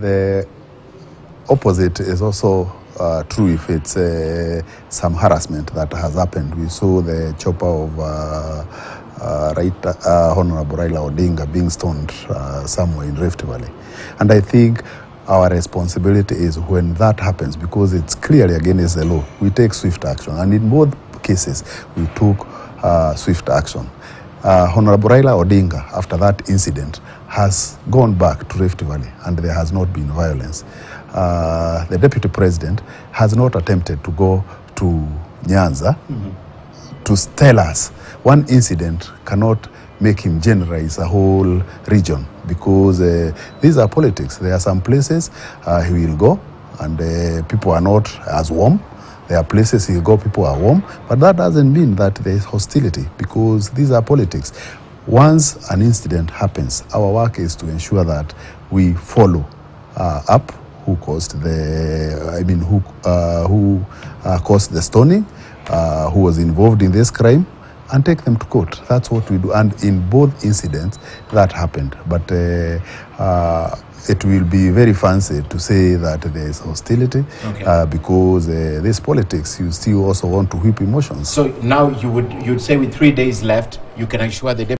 the opposite is also uh, true if it's uh, some harassment that has happened. We saw the chopper of uh, uh, right, uh, Honorable Raila Odinga being stoned uh, somewhere in Rift Valley. And I think our responsibility is when that happens, because it's clearly against the law, we take swift action. And in both cases, we took uh, swift action. Uh, Honorable Raila Odinga, after that incident, has gone back to Rift Valley and there has not been violence. Uh, the deputy president has not attempted to go to Nyanza to tell us one incident cannot make him generalize a whole region because uh, these are politics. There are some places uh, he will go and uh, people are not as warm. There are places he'll go, people are warm, but that doesn't mean that there is hostility because these are politics. Once an incident happens, our work is to ensure that we follow uh, up who caused the, I mean, who, uh, who uh, caused the stoning, uh, who was involved in this crime, and take them to court. That's what we do. And in both incidents, that happened. But uh, uh, it will be very fancy to say that there is hostility Okay. uh, because uh, this politics, you still also want to whip emotions. So now you would you'd say with three days left, you can assure the